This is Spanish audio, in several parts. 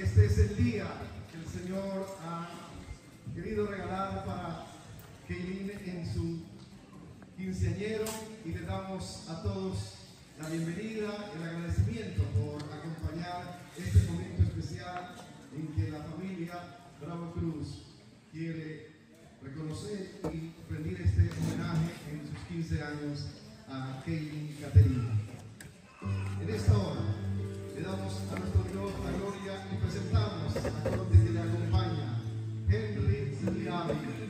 Este es el día que el Señor ha querido regalar para Keilin en su quinceañero y le damos a todos la bienvenida el agradecimiento por acompañar este momento especial en que la familia Bravo Cruz quiere reconocer y rendir este homenaje en sus 15 años a Keilin Caterina. En esta hora le damos a nuestro Dios la gloria y presentamos a corte que le acompaña, Henry Liavi.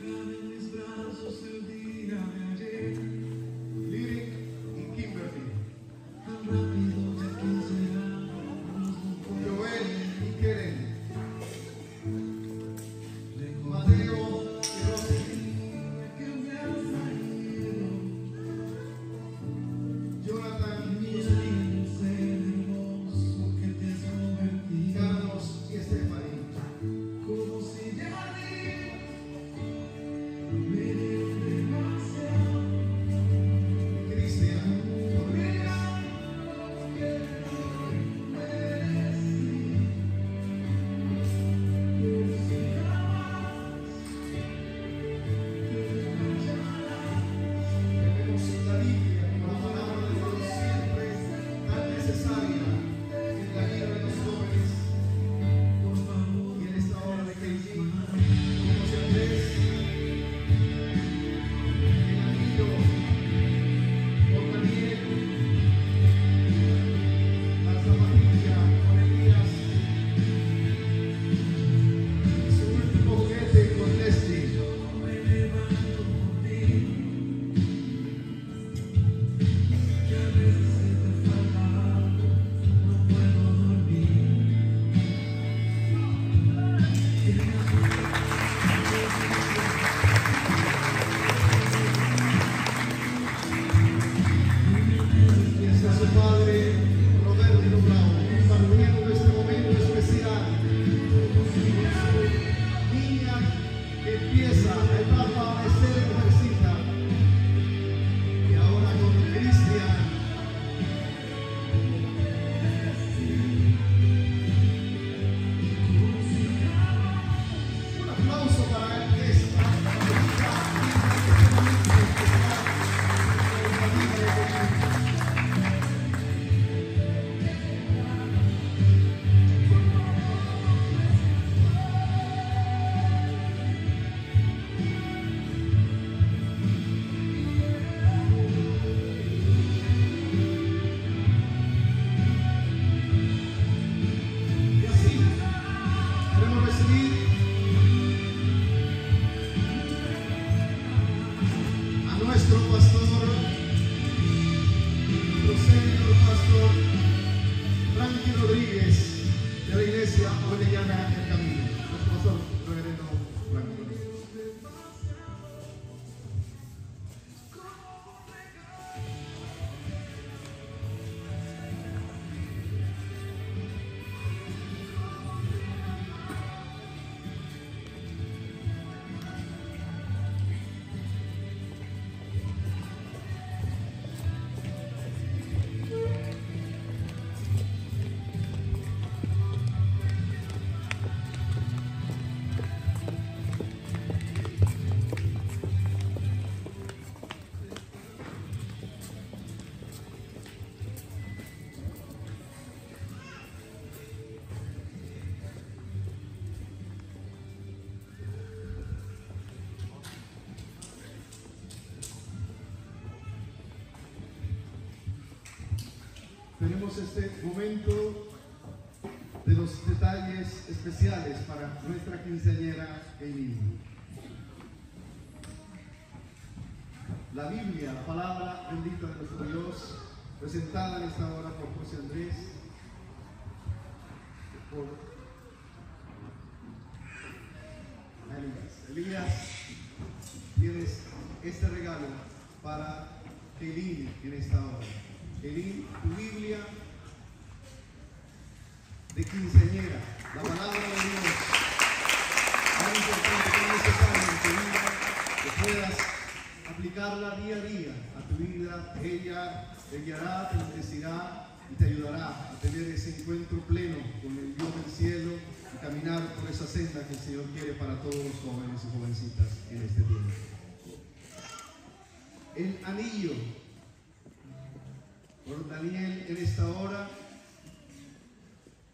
Este momento de los detalles especiales para nuestra quinceañera Eileen. La Biblia, la palabra bendita de nuestro Dios, presentada en esta hora por José Andrés, por Elías. Elías, tienes este regalo para Eileen en esta hora. Eileen, tu Biblia de quinceañera, la palabra de Dios, tan importante como necesaria en tu vida, que puedas aplicarla día a día a tu vida. Ella te guiará, te bendecirá y te ayudará a tener ese encuentro pleno con el Dios del cielo caminar por esa senda que el Señor quiere para todos los jóvenes y jovencitas en este tiempo. El anillo por Daniel en esta hora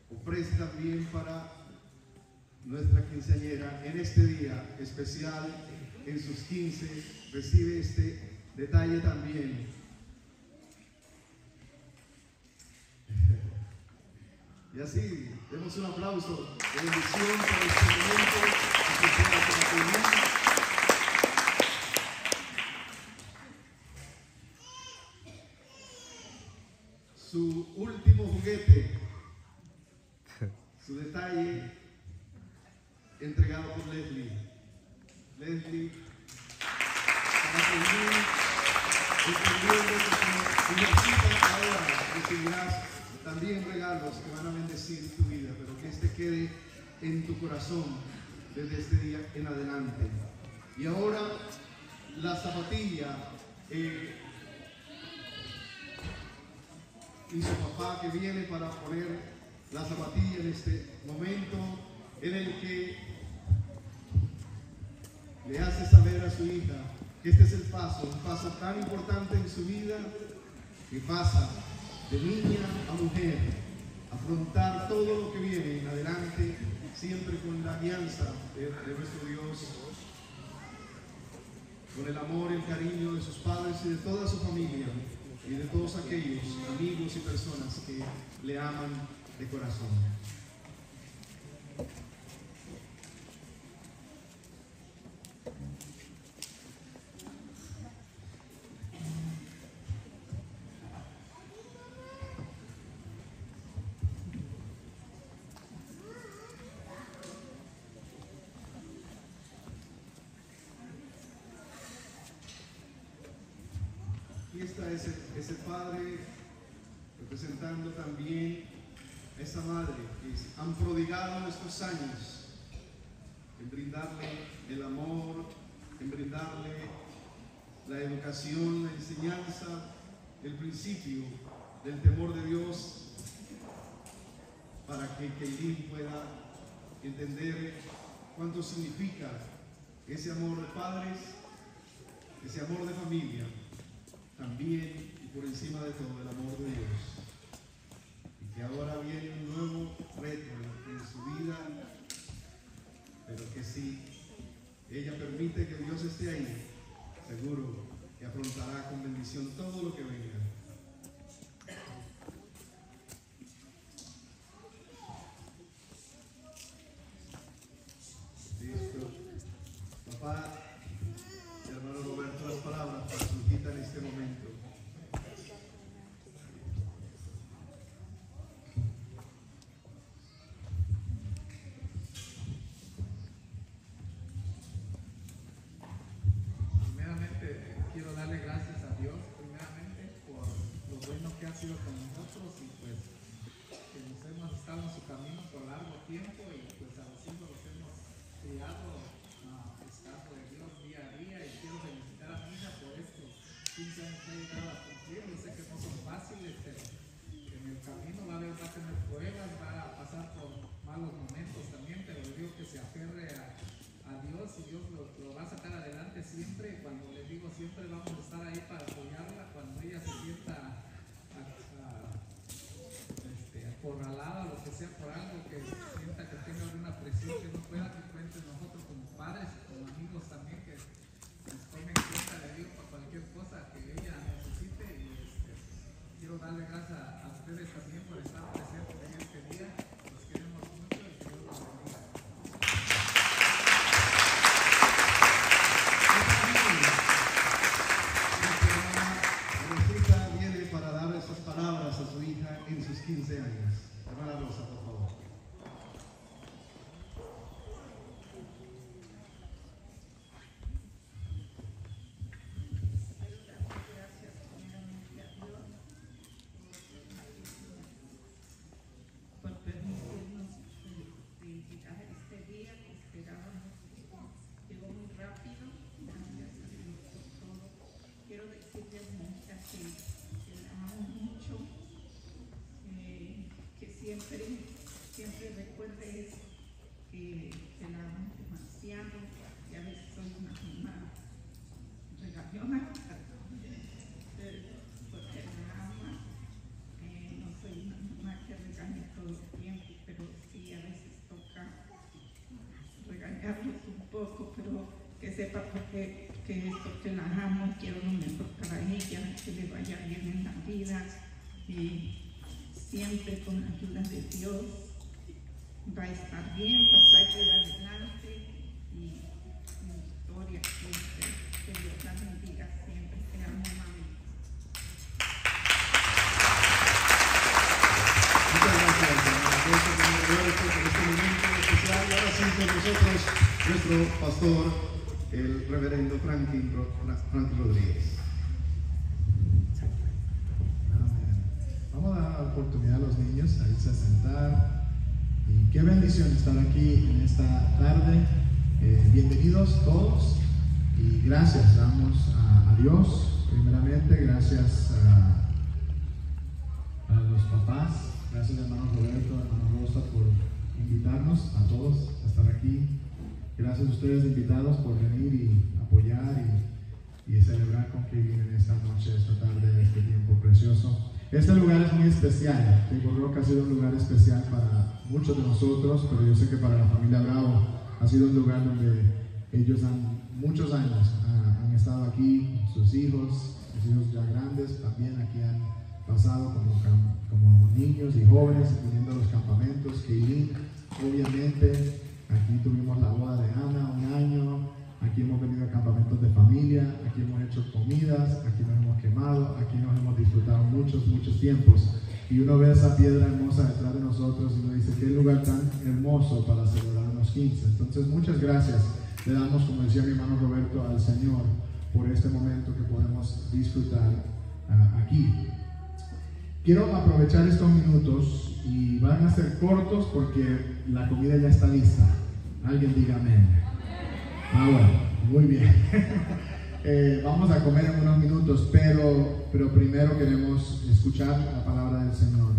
ofrece también para nuestra quinceañera en este día especial en sus 15 recibe este detalle también y así demos un aplauso de bendición para este momento su último juguete, su detalle entregado por Leslie. Leslie, para Paulina, entendiendo que tu hijacita ahora recibirás también regalos que van a bendecir tu vida, pero que este quede en tu corazón desde este día en adelante. Y ahora la zapatilla eh, y su papá que viene para poner la zapatilla en este momento en el que le hace saber a su hija que este es el paso, un paso tan importante en su vida que pasa de niña a mujer, afrontar todo lo que viene en adelante, siempre con la alianza de, de nuestro Dios, con el amor y el cariño de sus padres y de toda su familia y de todos aquellos amigos y personas que le aman de corazón. Ese, padre representando también a esa madre que han prodigado estos años en brindarle el amor, en brindarle la educación, la enseñanza, el principio del temor de Dios para que Keilín pueda entender cuánto significa ese amor de padres, ese amor de familia también y por encima de todo el amor de Dios. Y que ahora viene un nuevo reto en, su vida, pero que si ella permite que Dios esté ahí, seguro que afrontará con bendición todo lo que venga. Siempre, recuerde eso, que, que la amo demasiado y a veces soy una mamá regañona porque la ama. Eh, no soy una mamá que regaña todo el tiempo, pero sí a veces toca regañarlos un poco, pero que sepa porque, que es porque la amo quiero lo mejor para ella, que le vaya bien en la vida y siempre con ayuda de Dios va a estar bien, va a adelante y mi historia siempre, que Dios la bendiga siempre, te amo. Muchas gracias, Roberto por este momento especial. Y ahora sí con nosotros nuestro pastor, el reverendo Franklin, Franklin Rodríguez. Amén. Vamos a dar la oportunidad a los a sentar. Y qué bendición estar aquí en esta tarde. Eh, bienvenidos todos y gracias damos a, Dios, primeramente, gracias a, los papás, gracias hermano Roberto, hermano Rosa por invitarnos a todos a estar aquí. Gracias a ustedes invitados por venir y apoyar y, y celebrar con que vienen esta noche, esta tarde, tiempo precioso. Este lugar es muy especial. Table Rock ha sido un lugar especial para muchos de nosotros, pero yo sé que para la familia Bravo ha sido un lugar donde ellos han muchos años ah, han estado aquí, sus hijos, sus hijos ya grandes también aquí han pasado como, como niños y jóvenes viniendo a los campamentos. Keilin, obviamente, aquí tuvimos la boda de Ana un año, aquí hemos venido a campamentos de familia, aquí hemos hecho comidas, aquí nos hemos quemado, aquí nos hemos disfrutado muchos, muchos tiempos. Y uno ve esa piedra hermosa detrás de nosotros y uno dice, qué lugar tan hermoso para celebrar los 15. Entonces, muchas gracias. Le damos, como decía mi hermano Roberto, al Señor por este momento que podemos disfrutar ah, aquí. Quiero aprovechar estos minutos y van a ser cortos porque la comida ya está lista. Alguien diga amén. Ah, bueno, muy bien. Eh, vamos a comer en unos minutos, pero, pero primero queremos escuchar la palabra del Señor.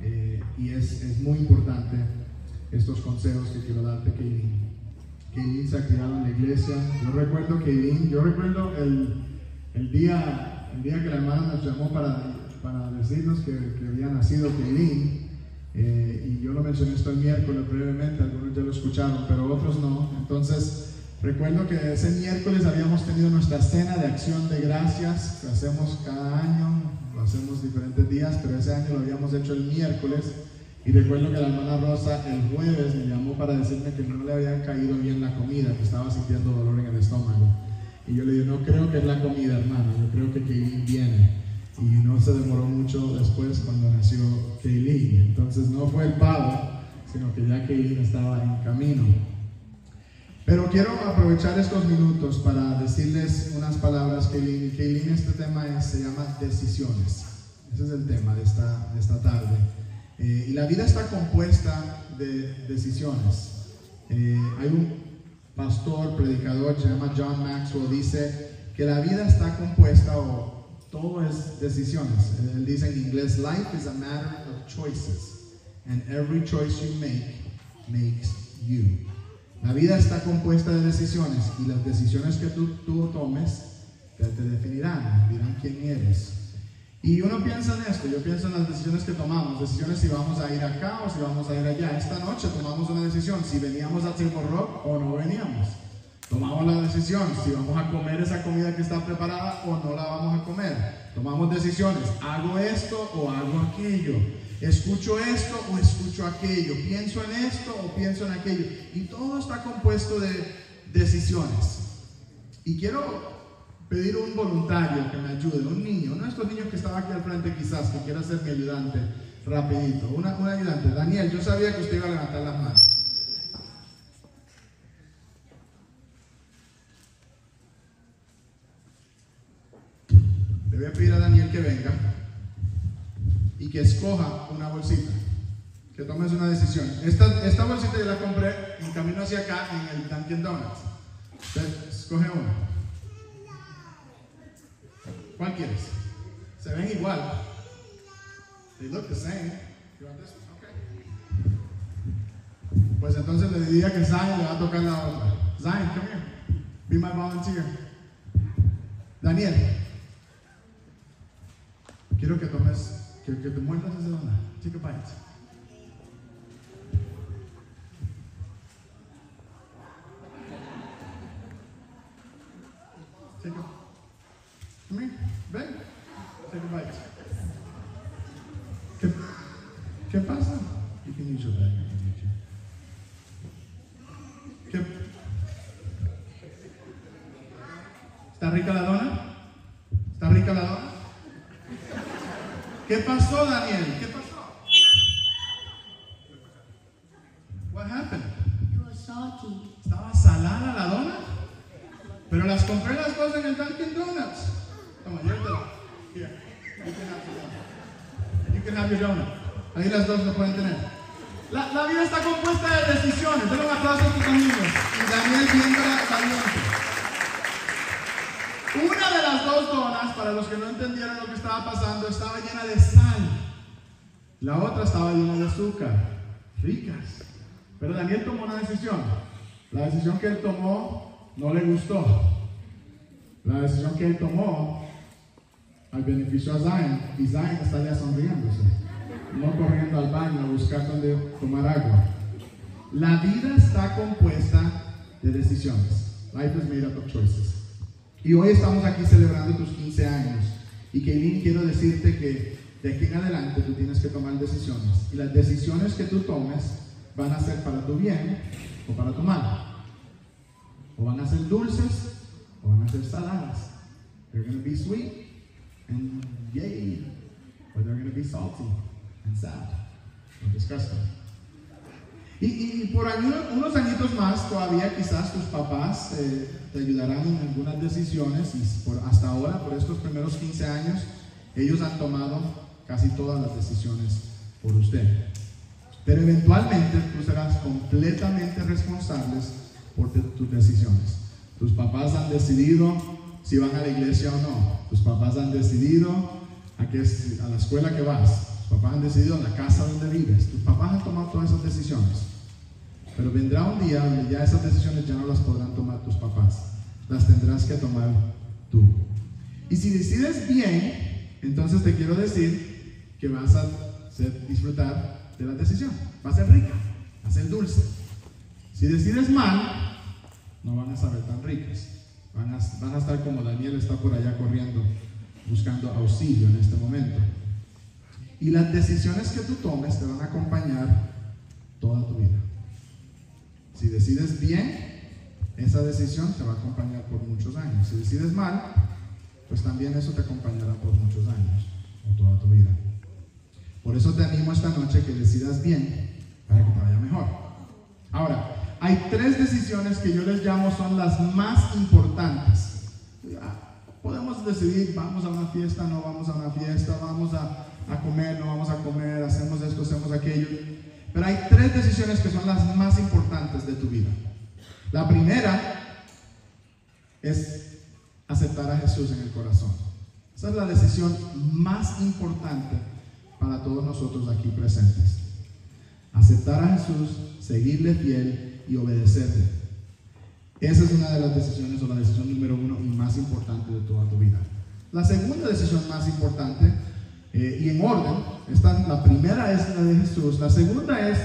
Eh, y es, es muy importante estos consejos que quiero darte, Kaylin. Kaylin se ha criado en la iglesia. Yo recuerdo Kaylin, yo recuerdo el, el, día, el día que la hermana nos llamó para, para decirnos que, que había nacido Kaylin. Eh, y yo lo mencioné esto el miércoles brevemente, algunos ya lo escucharon, pero otros no. Entonces, recuerdo que ese miércoles habíamos tenido nuestra cena de acción de gracias, que hacemos cada año, lo hacemos diferentes días, pero ese año lo habíamos hecho el miércoles. Y recuerdo que la hermana Rosa el jueves me llamó para decirme que no le había caído bien la comida, que estaba sintiendo dolor en el estómago. Y yo le dije, no creo que es la comida, hermano, yo creo que Kaylin viene. Y no se demoró mucho después cuando nació Kaylin. Entonces no fue el pavo, sino que ya Kaylin estaba en camino. Pero quiero aprovechar estos minutos para decirles unas palabras. Kaylin, Kaylin este tema es- se llama decisiones. Ese es el tema de esta, de esta tarde. Eh, y la vida está compuesta de decisiones. Eh, hay un pastor, predicador, se llama John Maxwell, dice que la vida está compuesta o todo es decisiones. Él dice en inglés, life is a matter of choices, and every choice you make makes you. La vida está compuesta de decisiones y las decisiones que tú, tú tomes te, te definirán, dirán quién eres. Y uno piensa en esto, yo pienso en las decisiones que tomamos, decisiones si vamos a ir acá o si vamos a ir allá. Esta noche tomamos una decisión, si veníamos a Silver Rock o no veníamos. Tomamos la decisión si vamos a comer esa comida que está preparada o no la vamos a comer. Tomamos decisiones, hago esto o hago aquello. Escucho esto o escucho aquello. Pienso en esto o pienso en aquello. Y todo está compuesto de decisiones. Y quiero pedir un voluntario que me ayude, un niño, uno de estos niños que estaba aquí al frente quizás, que quiera ser mi ayudante, rapidito. Una, un ayudante. Daniel, yo sabía que usted iba a levantar las manos. Le voy a pedir a Daniel que venga y que escoja una bolsita, que tomes una decisión. Esta, esta bolsita yo la compré en camino hacia acá en el Dunkin' Donuts. Usted escoge una. ¿Cuál quieres? Se ven igual. They look the same. You want this one? Okay. Pues entonces le diría que Zion le va a tocar la otra. Zion, come here. Be my volunteer. Daniel, quiero que tomes, que, que te muerdas esa dona. Take a bite. Take a, come here, ven. Take a bite. ¿Qué, ¿Qué pasa? You can use your bag. I can get you. ¿Qué? ¿Está rica la dona? ¿Está rica la dona? ¿Qué pasó, Daniel? ¿Qué pasó? What happened? It was salty. ¿Estaba salada la dona? Pero las compré las dos en el Dunkin' Donuts. Toma, llévatela. Here, you can have your donut. You can have your donut. Ahí las dos lo pueden tener. La, la vida está compuesta de decisiones. Denle un aplauso a tus amigos. Y Daniel viéndola valiente. Una de las dos donas, para los que no entendieron lo que estaba pasando, estaba llena de sal. La otra estaba llena de azúcar. Ricas. Pero Daniel tomó una decisión. La decisión que él tomó no le gustó. La decisión que él tomó al beneficio a Zion. Y Zion está ya sonriéndose. No corriendo al baño a buscar donde tomar agua. La vida está compuesta de decisiones. Life is made up of choices. Y hoy estamos aquí celebrando tus 15 años. Y Kaylin, quiero decirte que de aquí en adelante tú tienes que tomar decisiones. Y las decisiones que tú tomes van a ser para tu bien o para tu mal. O van a ser dulces o van a ser saladas. They're going to be sweet and yay. Or they're going to be salty and sad or disgusting. Y, y- por año- unos añitos más todavía quizás tus papás eh, te ayudarán en algunas decisiones y por, hasta ahora, por estos primeros 15 años, ellos han tomado casi todas las decisiones por usted. Pero eventualmente tú serás completamente responsable por tus decisiones. Tus papás han decidido si van a la iglesia o no. Tus papás han decidido a, qué, a la escuela que vas. Tus papás han decidido la casa donde vives. Tus papás donde ya esas decisiones ya no las podrán tomar tus papás. Las tendrás que tomar tú. Y si decides bien, entonces te quiero decir que vas a disfrutar de la decisión. Va a ser rica, va a ser dulce. Si decides mal, no van a saber tan ricas. Van a, van a estar como Daniel está por allá corriendo, buscando auxilio en este momento. Y las decisiones que tú tomes te van a acompañar toda tu vida. Si decides bien, esa decisión te va a acompañar por muchos años. Si decides mal, pues también eso te acompañará por muchos años o toda tu vida. Por eso te animo esta noche que decidas bien para que te vaya mejor. Ahora, hay tres decisiones que yo les llamo son las más importantes. Podemos decidir, vamos a una fiesta, no vamos a una fiesta, vamos a, a comer, no vamos a comer, hacemos esto, hacemos aquello. Pero hay tres decisiones que son las más importantes de tu vida. La primera es aceptar a Jesús en el corazón. Esa es la decisión más importante para todos nosotros aquí presentes. Aceptar a Jesús, seguirle fiel y obedecerle. Esa es una de las decisiones o la decisión número uno y más importante de toda tu vida. La segunda decisión más importante, eh, y en orden, esta, la primera es la de Jesús, la segunda es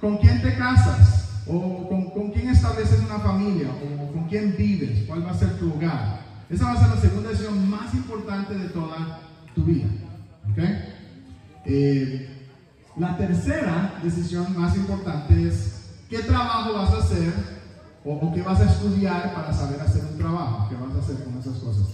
con quién te casas, o con, con quién estableces una familia, o con quién vives, cuál va a ser tu hogar. Esa va a ser la segunda decisión más importante de toda tu vida. ¿ok? Eh, la tercera decisión más importante es qué trabajo vas a hacer o, o qué vas a estudiar para saber hacer un trabajo, qué vas a hacer con esas cosas.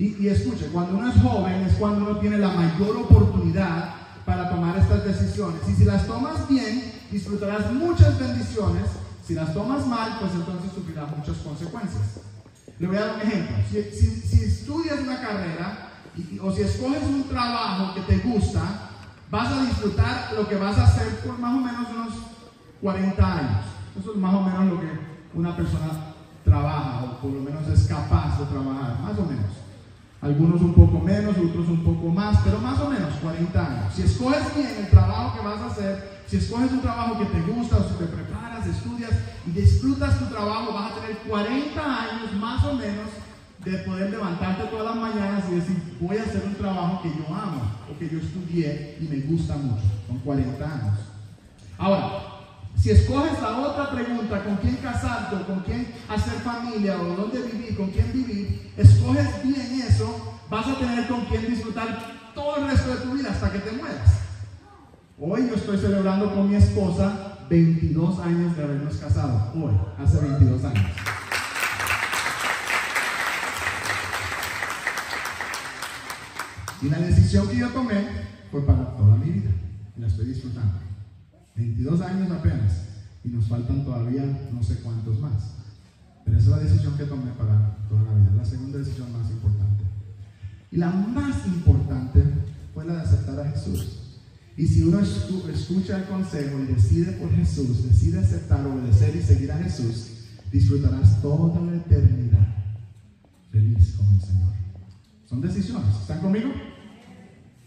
Y, y escuche, cuando uno es joven es cuando uno tiene la mayor oportunidad para tomar estas decisiones. Y si las tomas bien, disfrutarás muchas bendiciones. Si las tomas mal, pues entonces sufrirás muchas consecuencias. Le voy a dar un ejemplo. Si, si- si estudias una carrera y- o si escoges un trabajo que te gusta, vas a disfrutar lo que vas a hacer por más o menos unos 40 años. Eso es más o menos lo que una persona trabaja o por lo menos es capaz de trabajar, más o menos. Algunos un poco menos, otros un poco más, pero más o menos 40 años. Si escoges bien el trabajo que vas a hacer, si escoges un trabajo que te gusta, si te preparas, estudias y disfrutas tu trabajo, vas a tener 40 años más o menos de poder levantarte todas las mañanas y decir, voy a hacer un trabajo que yo amo o que yo estudié y me gusta mucho. Son 40 años. Ahora, si escoges la otra pregunta, con quién casarte o con quién hacer familia o dónde vivir, con quién vivir, escoges bien eso, vas a tener con quién disfrutar todo el resto de tu vida hasta que te mueras. Hoy yo estoy celebrando con mi esposa 22 años de habernos casado. Hoy, hace 22 años. Y la decisión que yo tomé fue para toda mi vida. La estoy disfrutando. 22 años apenas. Y nos faltan todavía no sé cuántos más. Pero esa es la decisión que tomé para toda la vida. La segunda decisión más importante. Y la más importante fue la de aceptar a Jesús. Y si uno escucha el consejo y decide por Jesús, decide aceptar, obedecer y seguir a Jesús, disfrutarás toda la eternidad feliz con el Señor. Son decisiones. ¿Están conmigo?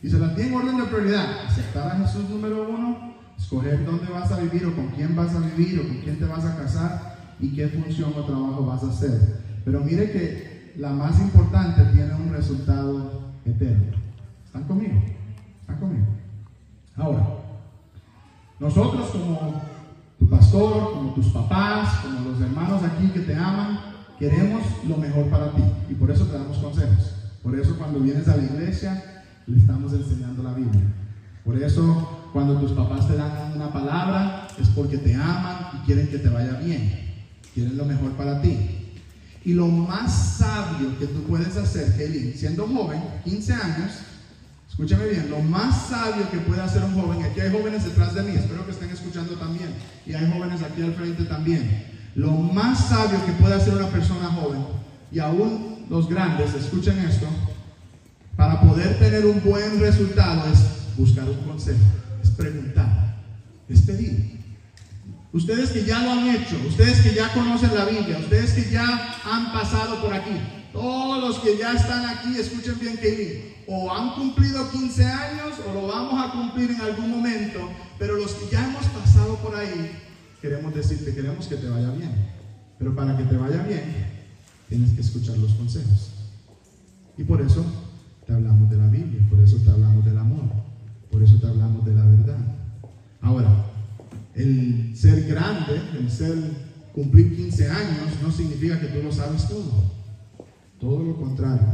Y se las di en orden de prioridad. Aceptar a Jesús número uno, escoger dónde vas a vivir o con quién vas a vivir o con quién te vas a casar y qué función o trabajo vas a hacer. Pero mire que la más importante tiene un resultado eterno. ¿Están conmigo? ¿Están conmigo? Ahora, nosotros como tu pastor, como tus papás, como los hermanos aquí que te aman, queremos lo mejor para ti y por eso te damos consejos. Por eso cuando vienes a la iglesia le estamos enseñando la Biblia. Por eso cuando tus papás te dan una palabra es porque te aman y quieren que te vaya bien. Quieren lo mejor para ti. Y lo más sabio que tú puedes hacer, Kelly, siendo joven, 15 años, escúchame bien, lo más sabio que puede hacer un joven, aquí hay jóvenes detrás de mí, espero que estén escuchando también, y hay jóvenes aquí al frente también. Lo más sabio que puede hacer una persona joven, y aún los grandes, escuchen esto, para poder tener un buen resultado es buscar un consejo, preguntar, es pedir. Ustedes que ya lo han hecho, ustedes que ya conocen la Biblia, ustedes que ya han pasado por aquí, todos los que ya están aquí, escuchen bien que o han cumplido 15 años o lo vamos a cumplir en algún momento, pero los que ya hemos pasado por ahí, queremos decirte, queremos que te vaya bien. Pero para que te vaya bien, tienes que escuchar los consejos. Y por eso te hablamos de la Biblia, por eso te hablamos del amor, por eso te hablamos de la verdad. Ahora, el ser grande, el ser cumplir 15 años, no significa que tú lo sabes todo. Todo lo contrario.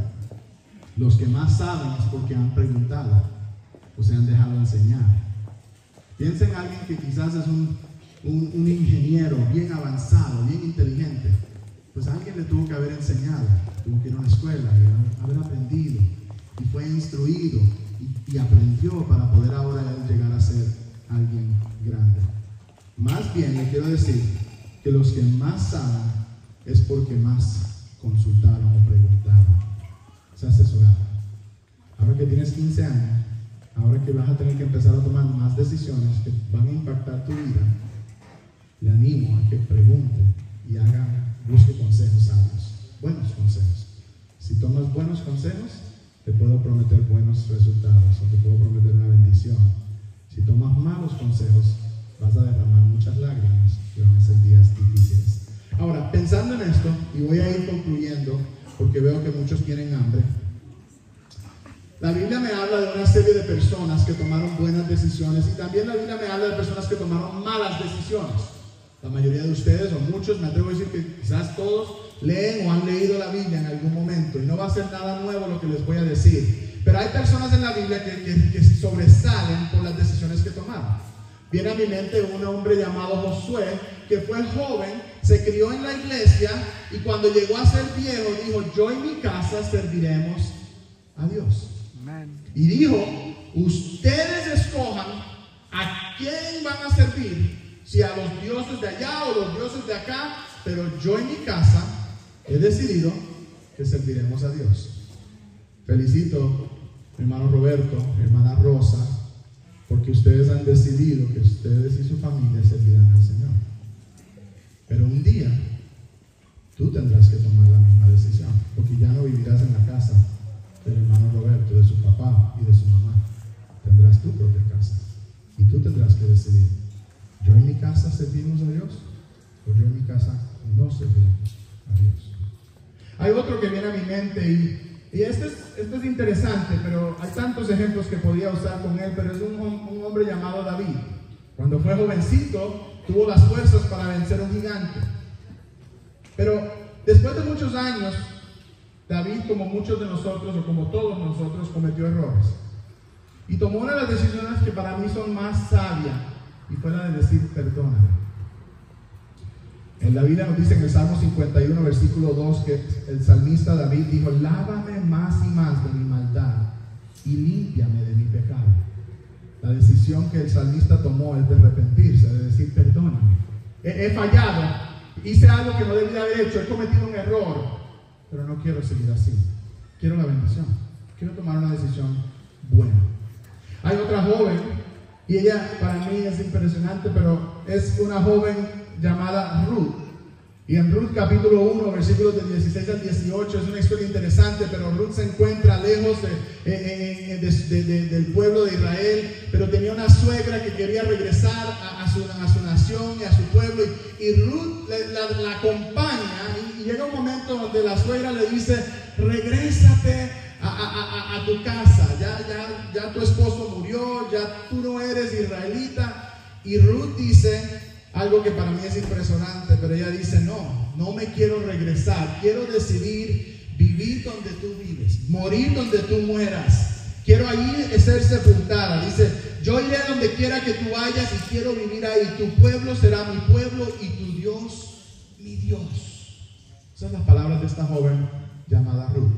Los que más saben es porque han preguntado o se han dejado enseñar. Piensa en alguien que quizás es un, ingeniero bien avanzado, bien inteligente. Pues alguien le tuvo que haber enseñado, tuvo que ir a una escuela haber aprendido y fue instruido y, aprendió para poder ahora llegar a ser alguien grande. Más bien le quiero decir que los que más saben es porque más consultaron o preguntaron, se asesoraron. Ahora que tienes 15 años, ahora que vas a tener que empezar a tomar más decisiones que van a impactar tu vida, le animo a que pregunte y haga, busque consejos sabios, buenos consejos. Si tomas buenos consejos, te puedo prometer buenos resultados o te puedo prometer una bendición. Si tomas malos consejos, vas a derramar muchas lágrimas y van a ser días difíciles. Ahora, pensando en esto, y voy a ir concluyendo, porque veo que muchos tienen hambre, la Biblia me habla de una serie de personas que tomaron buenas decisiones y también la Biblia me habla de personas que tomaron malas decisiones. La mayoría de ustedes, o muchos, me atrevo a decir que quizás todos, leen o han leído la Biblia en algún momento y no va a ser nada nuevo lo que les voy a decir. Pero hay personas en la Biblia que, que, sobresalen por las decisiones que tomaron. Viene a mi mente un hombre llamado Josué, que fue joven, se crió en la iglesia y cuando llegó a ser viejo dijo, yo en mi casa serviremos a Dios. Y dijo, ustedes escojan a quién van a servir, si a los dioses de allá o los dioses de acá, pero yo en mi casa he decidido que serviremos a Dios. Felicito, hermano Roberto, hermana Rosa, porque ustedes han decidido que ustedes y su familia servirán al Señor. Pero un día tú tendrás que tomar la misma decisión, porque ya no vivirás en la casa papá y de su mamá. Tendrás tu propia casa. Y tú tendrás que decidir, ¿yo en mi casa servimos a Dios? ¿O yo en mi casa no servimos a Dios? Hay otro que viene a mi mente y, y este, es, este es interesante, pero hay tantos ejemplos que podía usar con él, pero es un, un hombre llamado David. Cuando fue jovencito, tuvo las fuerzas para vencer a un gigante. Pero después de muchos años, David, como muchos de nosotros o como todos nosotros, cometió errores. Y tomó una de las decisiones que para mí son más sabias y fue la de decir perdóname. En la Biblia nos dice en el Salmo 51, versículo 2, que el salmista David dijo, lávame más y más de mi maldad y límpiame de mi pecado. La decisión que el salmista tomó es de arrepentirse, de decir, perdóname. He, he fallado, hice algo que no debía haber hecho, he cometido un error, pero no quiero seguir así. Quiero la bendición. Quiero tomar una decisión buena. Hay otra joven, y ella para mí es impresionante, pero es una joven llamada Ruth. Y en Ruth capítulo 1, versículos del 16 al 18, es una historia interesante, pero Ruth se encuentra lejos de, eh, eh, de, de, de, del pueblo de Israel, pero tenía una suegra que quería regresar a, a, su, a su, nación y a su pueblo. Y, y Ruth la, la, la acompaña y, llega un momento donde la suegra le dice, regrésate a, a tu casa, ya, ya, ya tu esposo murió, ya tú no eres israelita. Y Ruth dice, algo que para mí es impresionante, pero ella dice, no, no me quiero regresar, quiero decidir vivir donde tú vives, morir donde tú mueras. Quiero ahí ser sepultada. Dice, yo iré donde quiera que tú vayas y quiero vivir ahí. Tu pueblo será mi pueblo y tu Dios mi Dios. Esas son las palabras de esta joven llamada Ruth.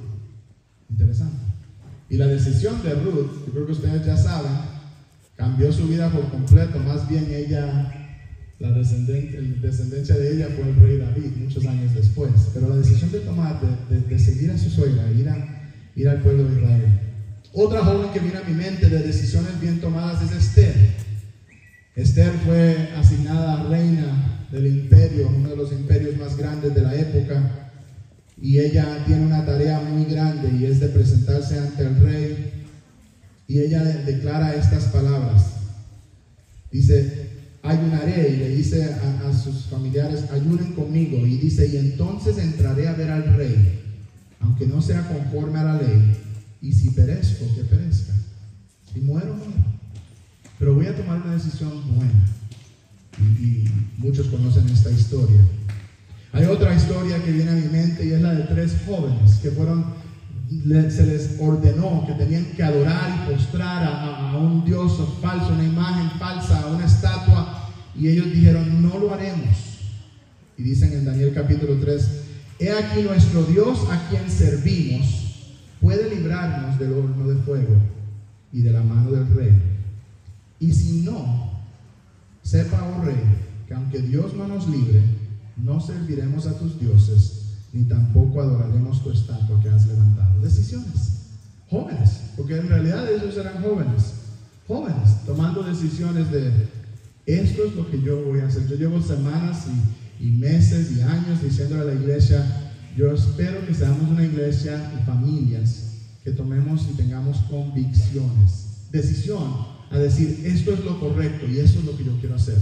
Interesante. Y la decisión de Ruth, yo creo que ustedes ya saben, cambió su vida por completo. Más bien ella la descendencia, de ella fue el rey David muchos años después. Pero la decisión de tomar, de, de, de seguir a su suegra, ir, a, ir al pueblo de Israel. Otra joven que viene a mi mente de decisiones bien tomadas es Esther. Esther fue asignada reina del imperio, uno de los imperios más grandes de la época. Y ella tiene una tarea muy grande y es de presentarse ante el rey. Y ella declara estas palabras. Dice, ayunaré y le dice a, a, sus familiares, ayunen conmigo. Y dice, y entonces entraré a ver al rey, aunque no sea conforme a la ley. Y si perezco, que perezca. Si muero, muero. Pero voy a tomar una decisión buena. Y, y muchos conocen esta historia. Hay otra historia que viene a mi mente y es la de tres jóvenes que fueron, se les ordenó que tenían que adorar y postrar a, a un dios falso, una imagen falsa, a una estatua, y ellos dijeron, no lo haremos. Y dicen en Daniel capítulo 3, he aquí nuestro Dios a quien servimos puede librarnos del horno de fuego y de la mano del rey. Y si no, sepa, oh rey, que aunque Dios no nos libre, no serviremos a tus dioses, ni tampoco adoraremos tu estatua que has levantado. Decisiones. Jóvenes, porque en realidad ellos eran jóvenes. Jóvenes, tomando decisiones de, esto es lo que yo voy a hacer. Yo llevo semanas y, meses y años diciéndole a la iglesia, yo espero que seamos una iglesia y familias que tomemos y tengamos convicciones. Decisión a decir, esto es lo correcto y esto es lo que yo quiero hacer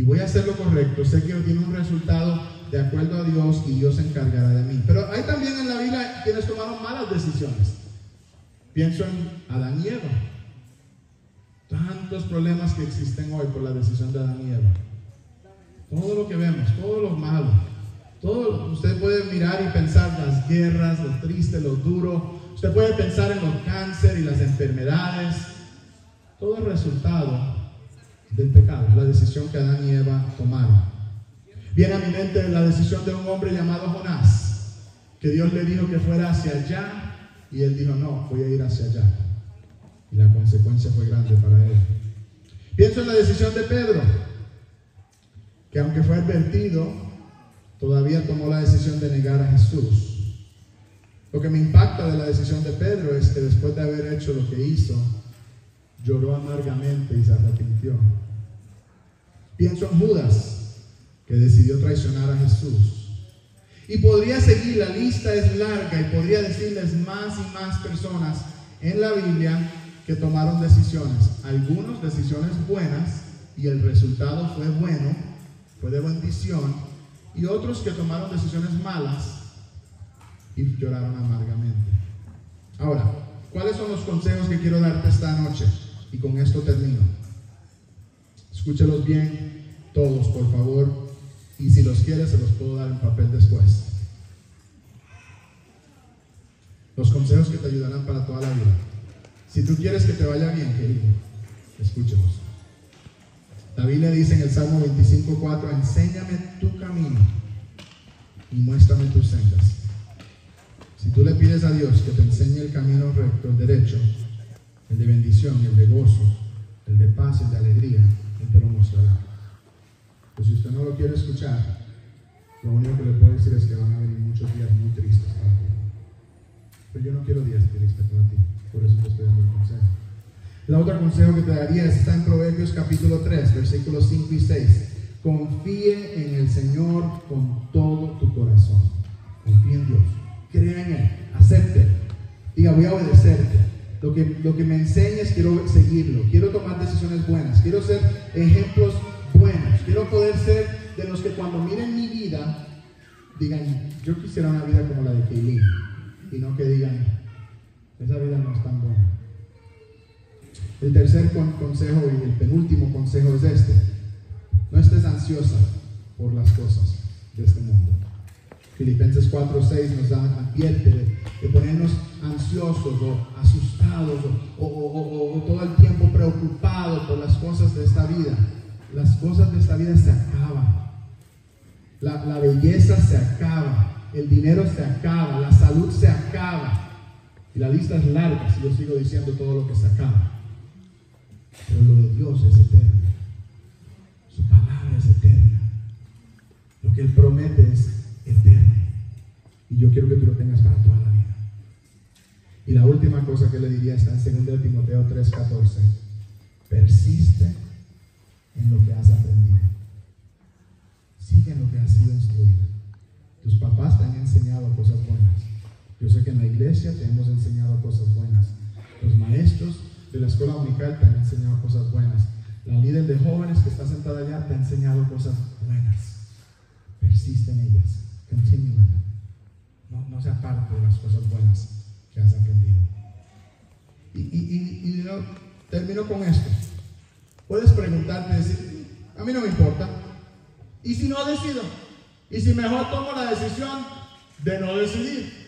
y voy a hacer lo correcto, sé que tiene un resultado de acuerdo a Dios y Dios se encargará de mí. Pero hay también en la Biblia quienes tomaron malas decisiones. Pienso en Adán y. Tantos problemas que existen hoy por la decisión de Adán y Eva. Todo lo que vemos, todo lo malo. Todo, usted puede mirar y pensar las guerras, lo triste, lo duro. Usted puede pensar en los cáncer y las enfermedades. Todo el resultado del pecado, la decisión que Adán y Eva tomaron. Viene a mi mente la decisión de un hombre llamado Jonás, que Dios le dijo que fuera hacia allá y él dijo, no, voy a ir hacia allá. Y la consecuencia fue grande para él. Pienso en la decisión de Pedro, que aunque fue advertido, todavía tomó la decisión de negar a Jesús. Lo que me impacta de la decisión de Pedro es que después de haber hecho lo que hizo, lloró amargamente y se arrepintió. Pienso en Judas, que decidió traicionar a Jesús. Y podría seguir, la lista es larga y podría decirles más y más personas en la Biblia que tomaron decisiones, algunos decisiones buenas y el resultado fue bueno, fue de bendición, y otros que tomaron decisiones malas y lloraron amargamente. Ahora, ¿cuáles son los consejos que quiero darte esta noche? Y con esto termino. Escúchelos bien todos, por favor, y si los quieres se los puedo dar en papel después. Los consejos que te ayudarán para toda la vida. Si tú quieres que te vaya bien, querido, escúchelos. La Biblia dice en el Salmo 25.4, enséñame tu camino y muéstrame tus sendas. Si tú le pides a Dios que te enseñe el camino recto, el derecho, el de bendición, el de gozo, el de paz, el de alegría, Él te lo mostrará. Pues si usted no lo quiere escuchar, lo único que le puedo decir es que van a venir muchos días muy tristes para ti. Pero yo no quiero días tristes para ti, por eso te estoy dando el consejo. El otro consejo que te daría está en Proverbios capítulo 3, versículos 5 y 6. Confíe en el Señor con todo tu corazón. Confíe en Dios. Crea en Él. Acepte. Diga, voy a obedecerte. Lo que, lo que me enseñes, quiero seguirlo. Quiero tomar decisiones buenas. Quiero ser ejemplos buenos. Quiero poder ser de los que cuando miren mi vida, digan, yo quisiera una vida como la de Kaylin. Y no que digan, esa vida no es tan buena. El tercer consejo y el penúltimo consejo es este. No estés ansiosa por las cosas de este mundo. Filipenses 4:6 nos da, advierte de, ponernos ansiosos o asustados o, todo el tiempo preocupados por las cosas de esta vida. Las cosas de esta vida se acaban. La, la belleza se acaba. El dinero se acaba. La salud se acaba. Y la lista es larga si yo sigo diciendo todo lo que se acaba. Pero lo de Dios es eterno. Su palabra es eterna. Lo que Él promete es eterno. Y yo quiero que tú lo tengas para toda la vida. Y la última cosa que le diría está en 2 Timoteo 3:14. Persiste en lo que has aprendido. Sigue en lo que has sido instruido. Tus papás te han enseñado cosas buenas. Yo sé que en la iglesia te hemos enseñado cosas buenas. Los maestros de la escuela dominical te han enseñado cosas buenas. La líder de jóvenes que está sentada allá te ha enseñado cosas buenas. Persiste en ellas. Continúa. No, no se aparte de las cosas buenas que has aprendido. Y, y, termino con esto. Puedes preguntarte y decir, a mí no me importa. ¿Y si no decido? ¿Y si mejor tomo la decisión de no decidir?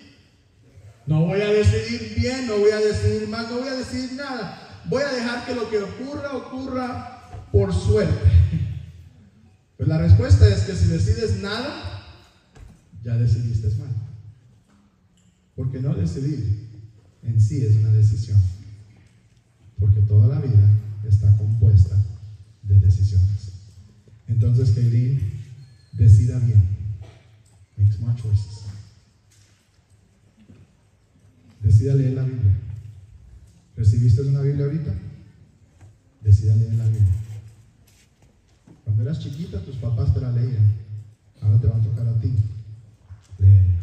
No voy a decidir bien, no voy a decidir mal, no voy a decidir nada. Voy a dejar que lo que ocurra, ocurra por suerte. Pues la respuesta es que si decides nada, ya decidiste mal. Porque no decidir en sí es una decisión. Porque toda la vida está compuesta de decisiones. Entonces, Kaylin, decida bien. Make smart choices. Decida leer la Biblia. ¿Recibiste una Biblia ahorita? Decida leer la Biblia. Cuando eras chiquita, tus papás te la leían. Ahora te va a tocar a ti leerla,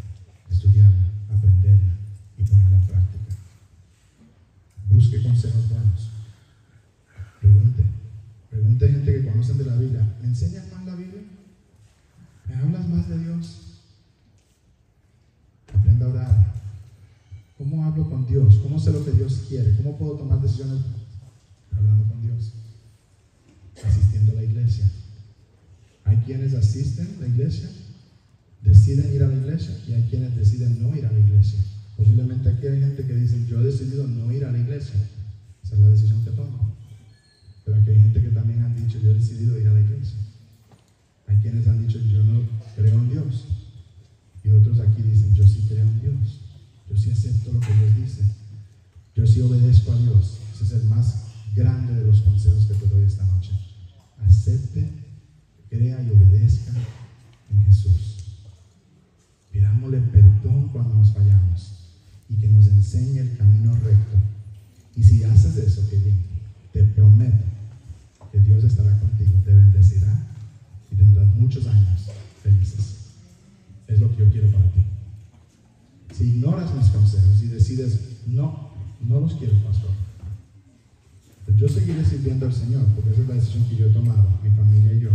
estudiarla, aprenderla y ponerla en práctica. Busque consejos buenos. Pregunte. Pregunte a gente que conocen de la Biblia. ¿Me enseñas más la Biblia? ¿Me hablas más de Dios? Aprenda a orar. ¿Cómo hablo con Dios? ¿Cómo sé lo que Dios quiere? ¿Cómo puedo tomar decisiones hablando con Dios? Asistiendo a la iglesia. Hay quienes asisten a la iglesia, deciden ir a la iglesia y hay quienes deciden no ir a la iglesia. Posiblemente aquí hay gente que dice, yo he decidido no ir a la iglesia. Esa es la decisión que tomo. Pero aquí hay gente que también han dicho, yo he decidido ir a la iglesia. Hay quienes han dicho, yo no creo en Dios. Y otros aquí dicen, yo sí creo en Dios. Yo sí acepto lo que Dios dice. Yo sí obedezco a Dios. Ese es el más grande de los consejos que te doy esta noche. Acepte, crea y obedezca en Jesús. Pidámosle perdón cuando nos fallamos y que nos enseñe el camino recto. Y si haces eso, que bien, te prometo que Dios estará contigo, te bendecirá y tendrás muchos años felices. Es lo que yo quiero para ti. Si ignoras mis consejos y decides no No los quiero, pastor. Yo seguiré sirviendo al Señor, porque esa es la decisión que yo he tomado, mi familia y yo.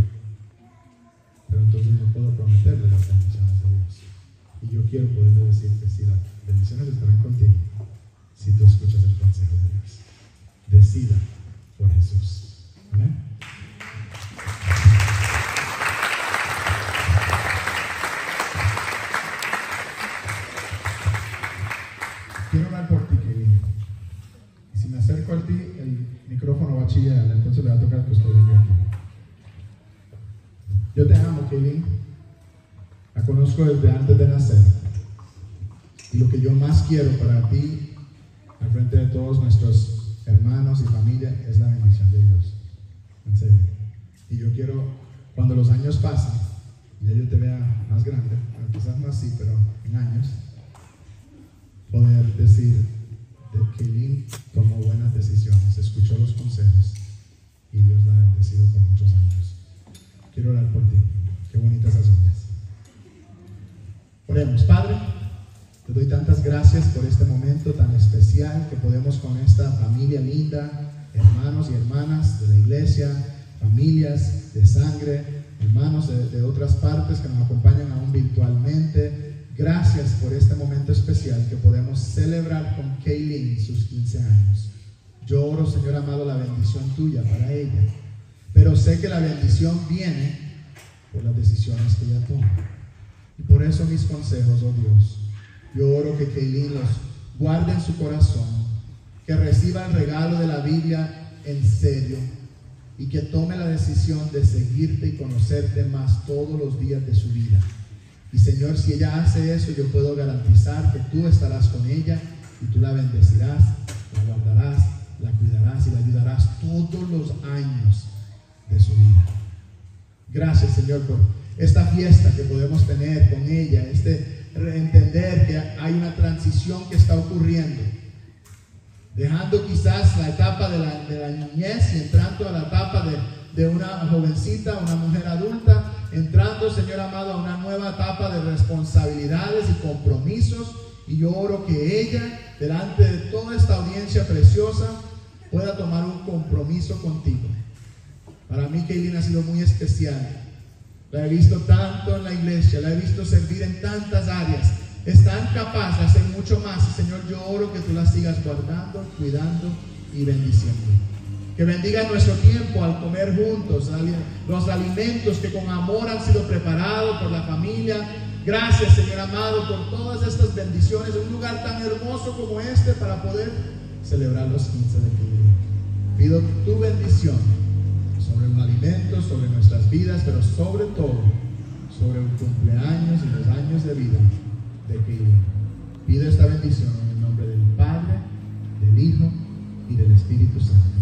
Pero entonces no puedo prometerle las bendiciones de Dios. Y yo quiero poderle decir que si las bendiciones estarán contigo, si tú escuchas el consejo de Dios. Decida por Jesús. Amén. Conozco desde antes de nacer. Y lo que yo más quiero para ti, al frente de todos nuestros hermanos y familia, es la bendición de Dios. En serio. Y yo quiero, cuando los años pasen, ya yo te vea más grande, quizás no así, pero en años, poder decir de que Lynn tomó buenas decisiones, escuchó los consejos y Dios la ha bendecido por muchos años. Quiero orar por ti. Qué bonitas esas uñas. Oremos, Padre. Te doy tantas gracias por este momento tan especial que podemos con esta familia linda, hermanos y hermanas de la iglesia, familias de sangre, hermanos de, otras partes que nos acompañan aún virtualmente. Gracias por este momento especial que podemos celebrar con Kaylin sus 15 años. Yo oro, Señor amado, la bendición tuya para ella. Pero sé que la bendición viene por las decisiones que ella toma. Y por eso mis consejos, oh Dios, yo oro que Kaylin los guarde en su corazón, que reciba el regalo de la Biblia en serio y que tome la decisión de seguirte y conocerte más todos los días de su vida. Y Señor, si ella hace eso, yo puedo garantizar que tú estarás con ella y tú la bendecirás, la guardarás, la cuidarás y la ayudarás todos los años de su vida. Gracias, Señor, por esta fiesta que podemos tener con ella, este entender que hay una transición que está ocurriendo. Dejando quizás la etapa de la, de la niñez y entrando a la etapa de, de una jovencita, una mujer adulta, entrando, Señor amado, a una nueva etapa de responsabilidades y compromisos. Y yo oro que ella, delante de toda esta audiencia preciosa, pueda tomar un compromiso contigo. Para mí, Kaylin ha sido muy especial. La he visto tanto en la iglesia, la he visto servir en tantas áreas. Es tan capaz de hacer mucho más. Señor, yo oro que tú la sigas guardando, cuidando y bendiciendo. Que bendiga nuestro tiempo al comer juntos, los alimentos que con amor han sido preparados por la familia. Gracias, Señor amado, por todas estas bendiciones. Un lugar tan hermoso como este para poder celebrar los 15 de Kevin. Pido tu bendición sobre los alimentos, sobre nuestras vidas, pero sobre todo sobre el cumpleaños y los años de vida de Kevin. Pido esta bendición en el nombre del Padre, del Hijo y del Espíritu Santo.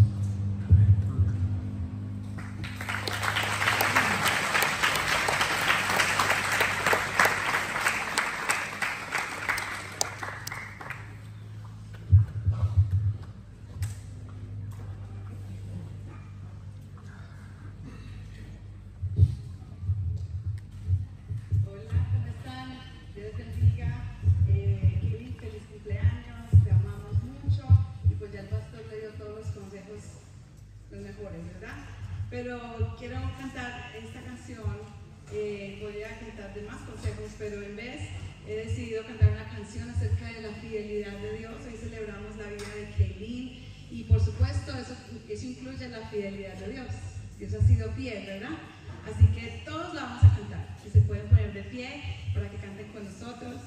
Fidelidad de Dios. Hoy celebramos la vida de Kaylin y por supuesto eso, eso incluye la fidelidad de Dios. Dios ha sido fiel, ¿verdad? Así que todos la vamos a cantar. Y se pueden poner de pie para que canten con nosotros.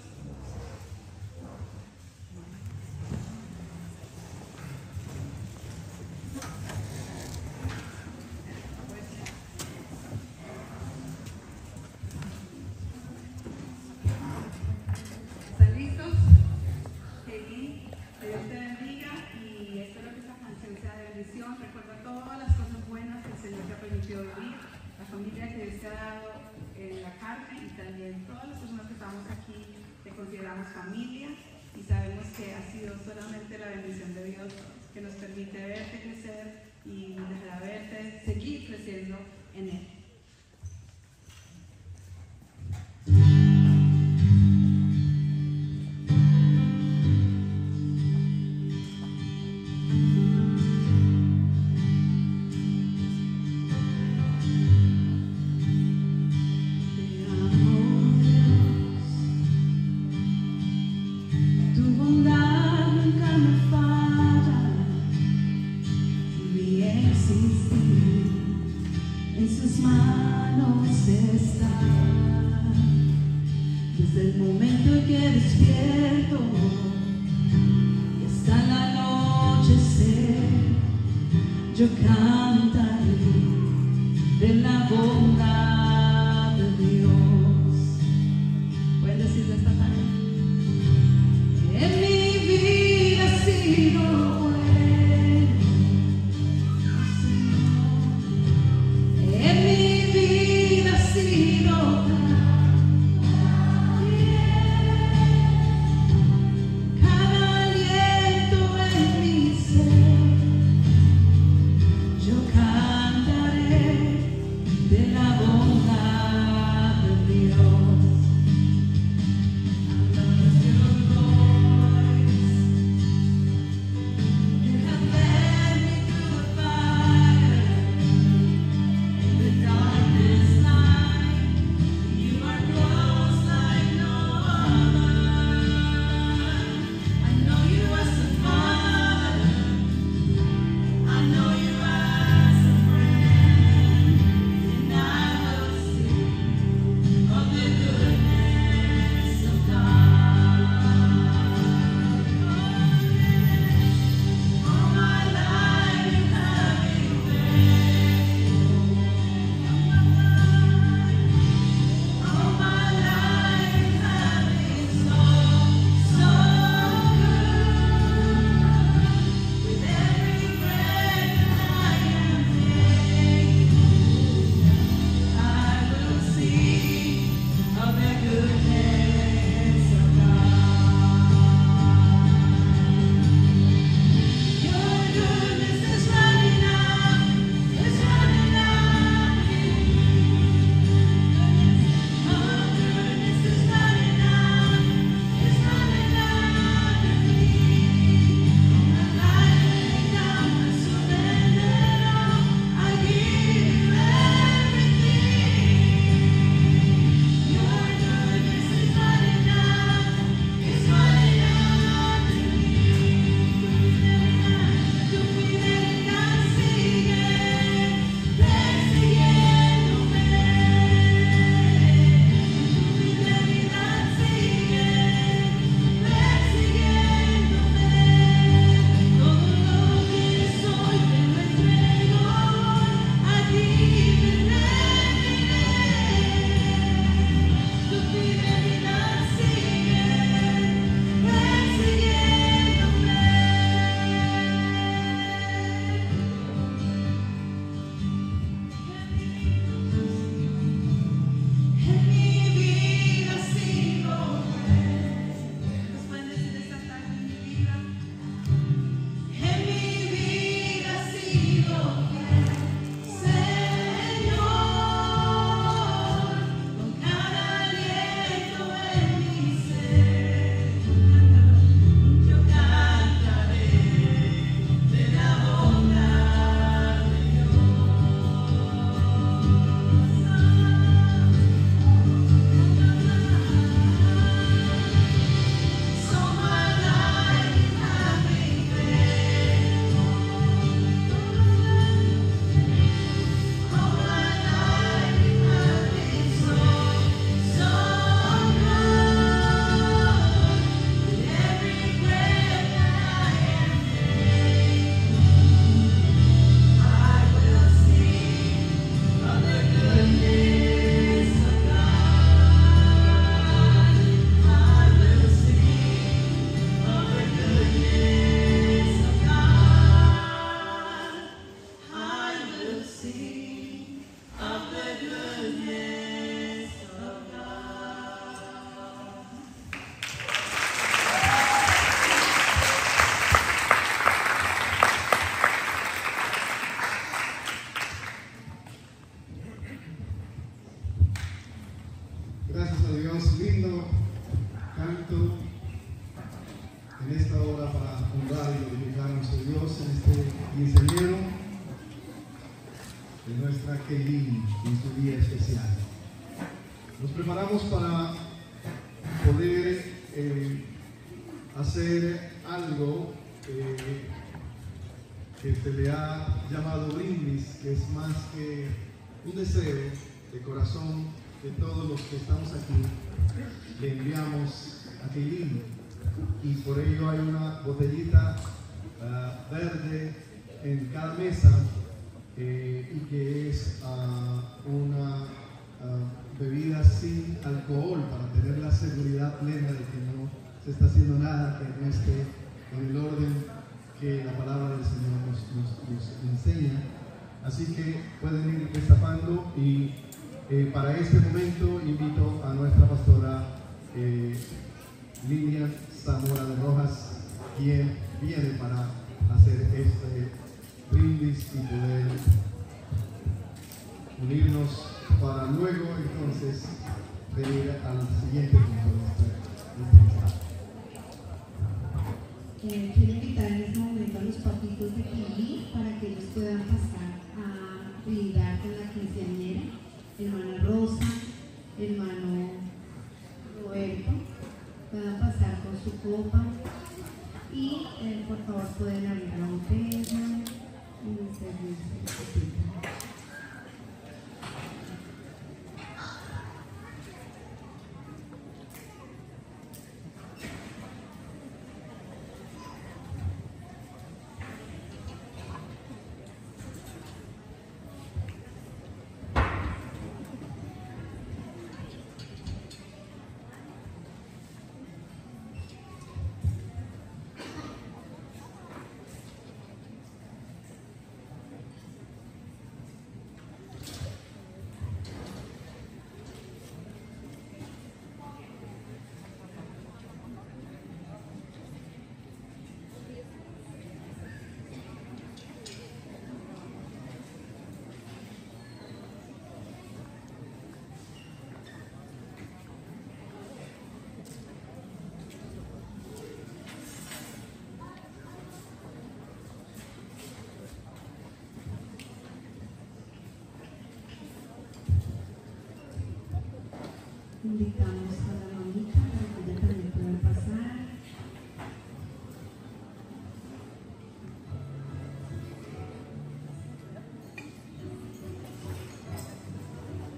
Invitamos a la mamita para que ella también pueda pasar.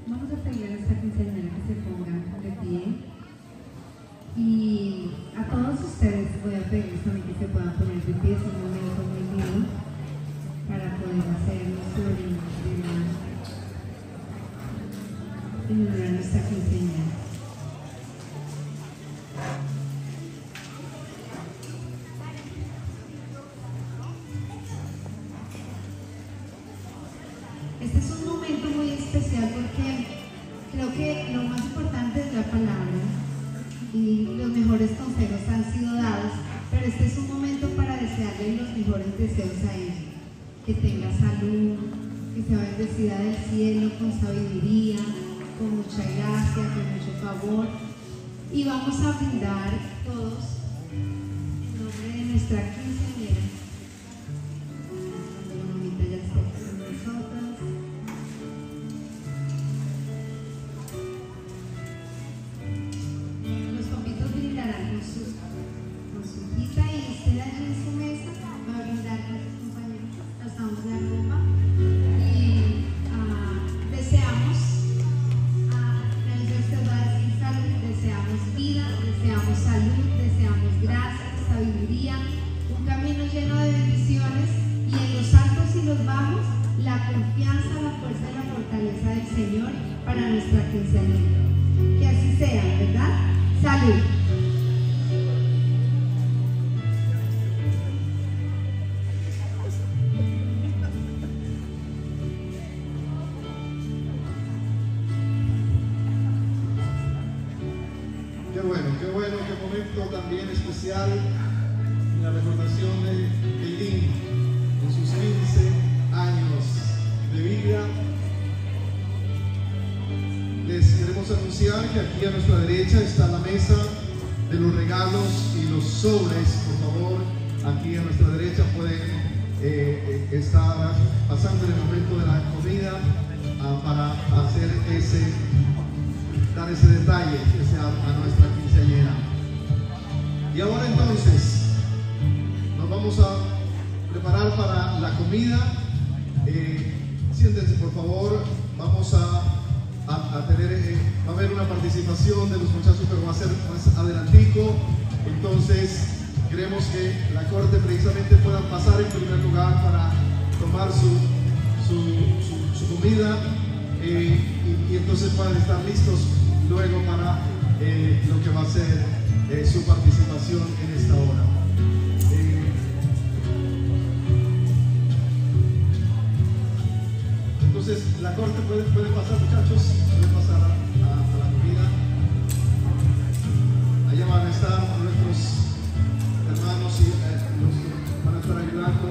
Vamos a pedir a nuestra quinceañera que se ponga de pie. Y a todos ustedes voy a pedirles también que se puedan poner de pie. palabra y los mejores consejos han sido dados, pero este es un momento para desearle los mejores deseos a Él. Que tenga salud, que sea bendecida del cielo con sabiduría, con mucha gracia, con mucho favor. Y vamos a brindar todos en nombre de nuestra quinceañera. Entonces puedan estar listos luego para eh, lo que va a ser eh, su participación en esta hora. Eh, entonces, la corte puede, puede pasar, muchachos, puede pasar a, a- la comida. Allá van a estar nuestros hermanos y los que van a estar ayudando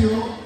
Un anuncio, esta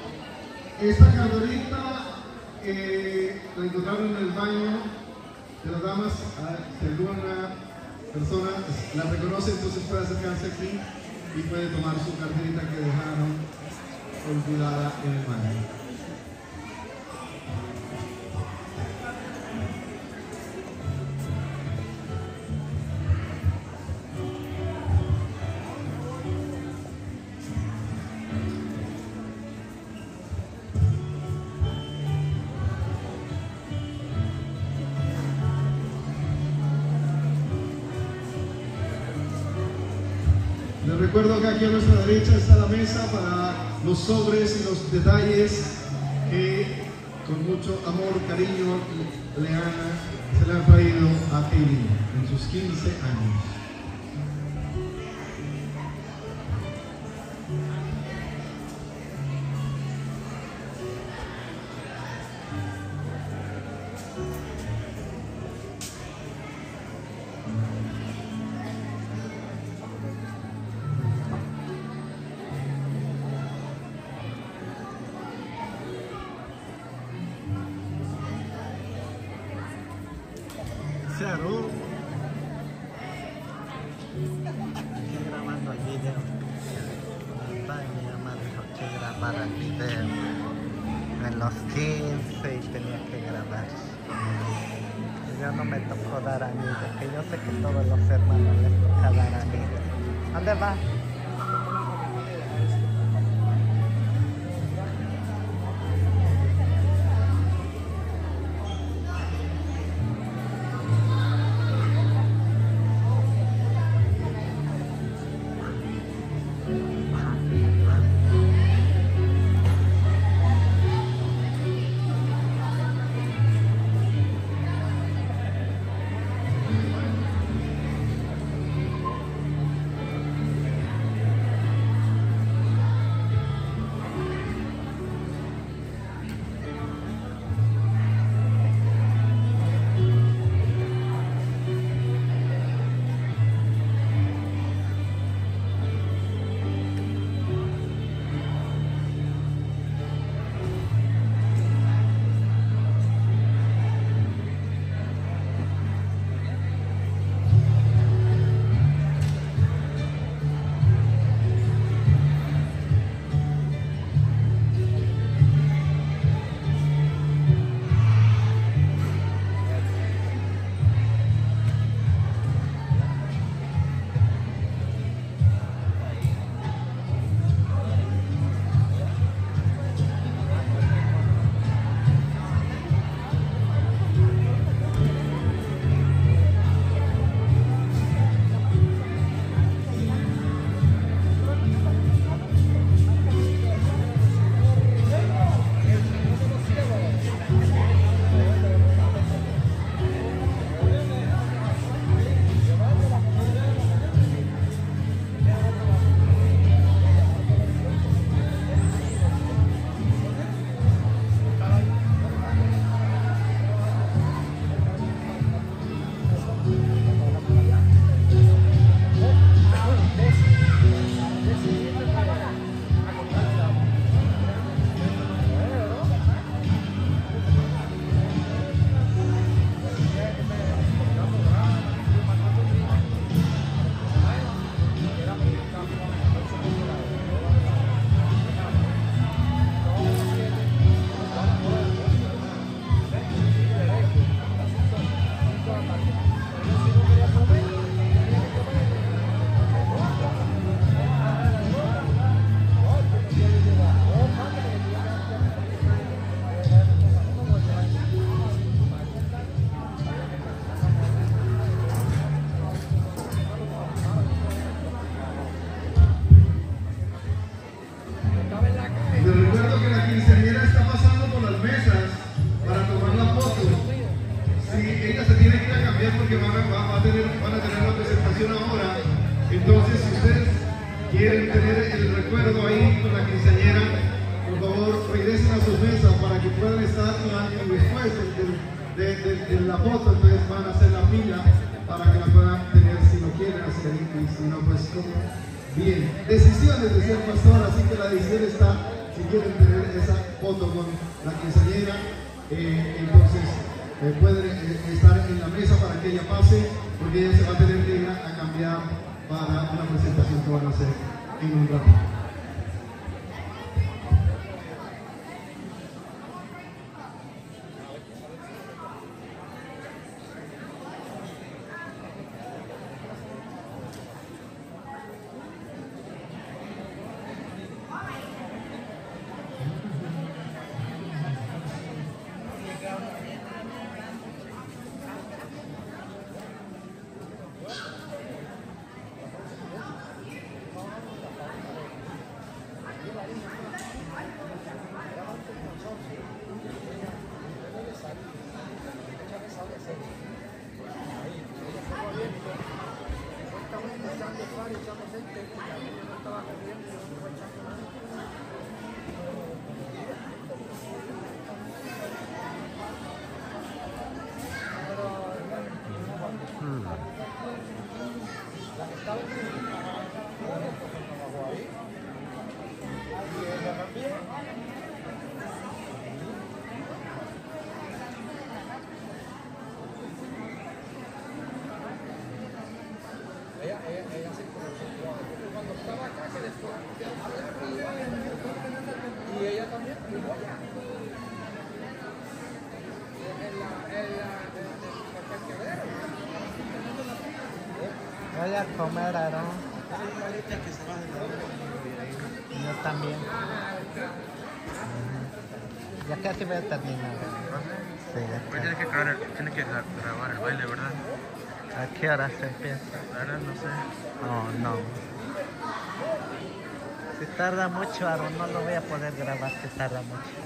Recuerdo que aquí a nuestra derecha está la mesa para los sobres y los detalles que con mucho amor, cariño, le han, se le han traído a Kaylin en sus 15 años. Estaba acá que después que y ella también. Voy a comer, Aarón. Yo también. Ya casi voy a terminar. Sí, ya Pues tienes que grabar, tienes que gra- grabar el baile, ¿verdad? ¿A qué hora se empieza? Verdad no sé. No, no. Tarda mucho, Aaron, no lo voy a poder grabar si tarda mucho.